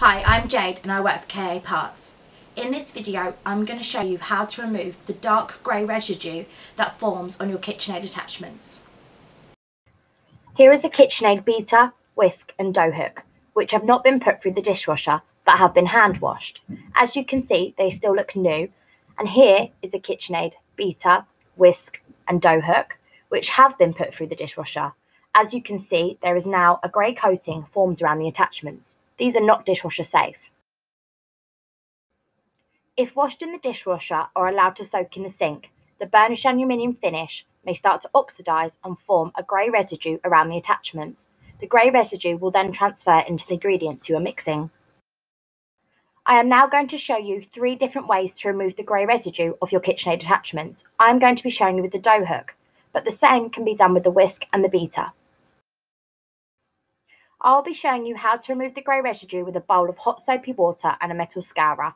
Hi, I'm Jade and I work for KA Parts. In this video, I'm going to show you how to remove the dark grey residue that forms on your KitchenAid attachments. Here is a KitchenAid beater, whisk and dough hook, which have not been put through the dishwasher but have been hand washed. As you can see, they still look new. And here is a KitchenAid beater, whisk and dough hook, which have been put through the dishwasher. As you can see, there is now a grey coating formed around the attachments. These are not dishwasher safe. If washed in the dishwasher or allowed to soak in the sink, the burnished aluminium finish may start to oxidise and form a grey residue around the attachments. The grey residue will then transfer into the ingredients you are mixing. I am now going to show you three different ways to remove the grey residue of your KitchenAid attachments. I am going to be showing you with the dough hook, but the same can be done with the whisk and the beater. I'll be showing you how to remove the grey residue with a bowl of hot soapy water and a metal scourer.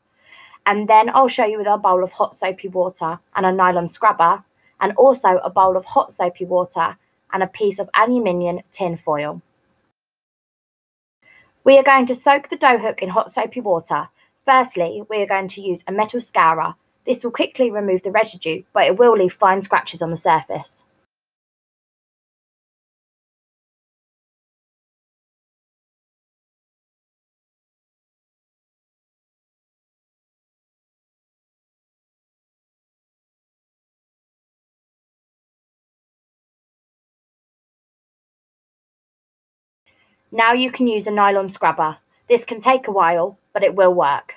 And then I'll show you with a bowl of hot soapy water and a nylon scrubber, and also a bowl of hot soapy water and a piece of aluminium tin foil. We are going to soak the dough hook in hot soapy water. Firstly, we are going to use a metal scourer. This will quickly remove the residue, but it will leave fine scratches on the surface. Now you can use a nylon scrubber. This can take a while, but it will work.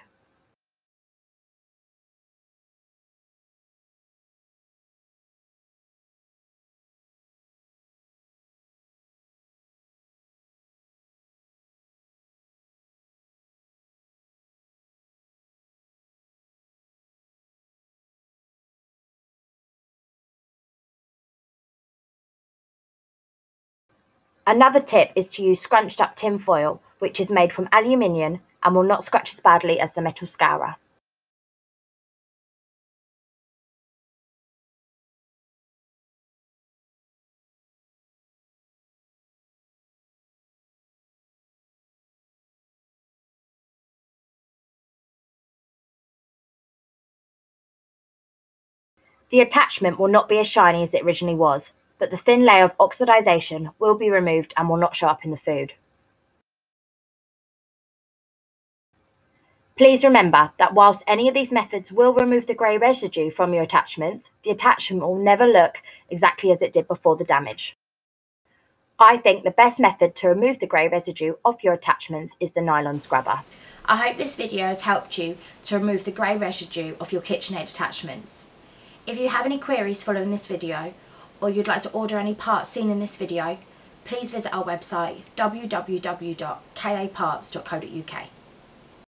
Another tip is to use scrunched up tinfoil, which is made from aluminium and will not scratch as badly as the metal scourer. The attachment will not be as shiny as it originally was, but the thin layer of oxidization will be removed and will not show up in the food. Please remember that whilst any of these methods will remove the grey residue from your attachments, the attachment will never look exactly as it did before the damage. I think the best method to remove the grey residue off your attachments is the nylon scrubber. I hope this video has helped you to remove the grey residue of your KitchenAid attachments. If you have any queries following this video, or you'd like to order any parts seen in this video, please visit our website www.kaparts.co.uk.